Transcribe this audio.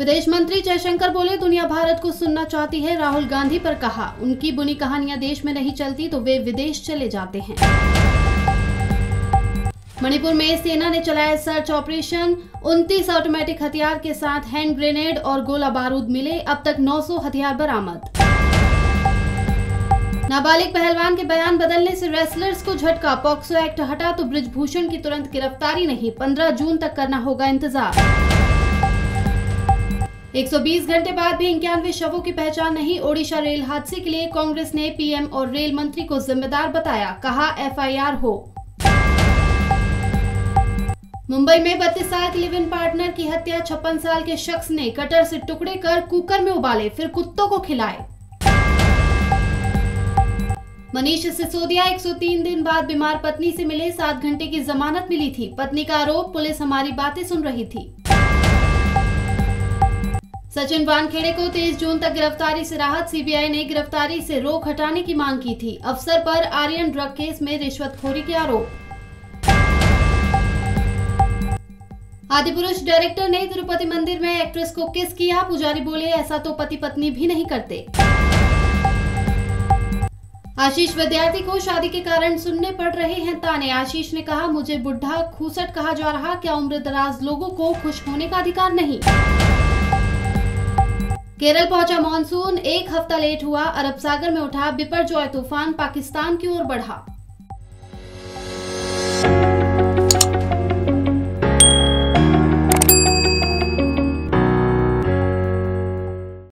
विदेश मंत्री जयशंकर बोले, दुनिया भारत को सुनना चाहती है, राहुल गांधी पर कहा। उनकी बुनी कहानियाँ देश में नहीं चलती तो वे विदेश चले जाते हैं। मणिपुर में सेना ने चलाया सर्च ऑपरेशन। 29 ऑटोमेटिक हथियार के साथ हैंड ग्रेनेड और गोला बारूद मिले। अब तक 900 हथियार बरामद। नाबालिग पहलवान के बयान बदलने से रेसलर्स को झटका। पॉक्सो एक्ट हटा तो ब्रिजभूषण की तुरंत गिरफ्तारी नहीं। 15 जून तक करना होगा इंतज़ार। 120 घंटे बाद भी इक्यानवे शवों की पहचान नहीं। ओडिशा रेल हादसे के लिए कांग्रेस ने पीएम और रेल मंत्री को जिम्मेदार बताया, कहा एफआईआर हो। मुंबई में 32 साल के लिविन पार्टनर की हत्या, छप्पन साल के शख्स ने कटर से टुकड़े कर कुकर में उबाले, फिर कुत्तों को खिलाए। मनीष सिसोदिया 103 दिन बाद बीमार पत्नी से मिले, सात घंटे की जमानत मिली थी। पत्नी का आरोप, पुलिस हमारी बातें सुन रही थी। सचिन वानखेड़े को 23 जून तक गिरफ्तारी से राहत, सीबीआई ने गिरफ्तारी से रोक हटाने की मांग की थी। अफसर पर आर्यन ड्रग केस में रिश्वतखोरी के आरोप। आदि पुरुष डायरेक्टर ने तिरुपति मंदिर में एक्ट्रेस को किस किया? पुजारी बोले, ऐसा तो पति पत्नी भी नहीं करते। आशीष विद्यार्थी को शादी के कारण सुनने पड़ रहे हैं ताने। आशीष ने कहा, मुझे बुढ़ा, खूसट कहा जा रहा, क्या उम्र दराज लोगों को खुश होने का अधिकार नहीं? केरल पहुँचा मानसून, एक हफ़्ता लेट हुआ, अरब सागर में उठा बिपरजॉय तूफ़ान, पाकिस्तान की ओर बढ़ा।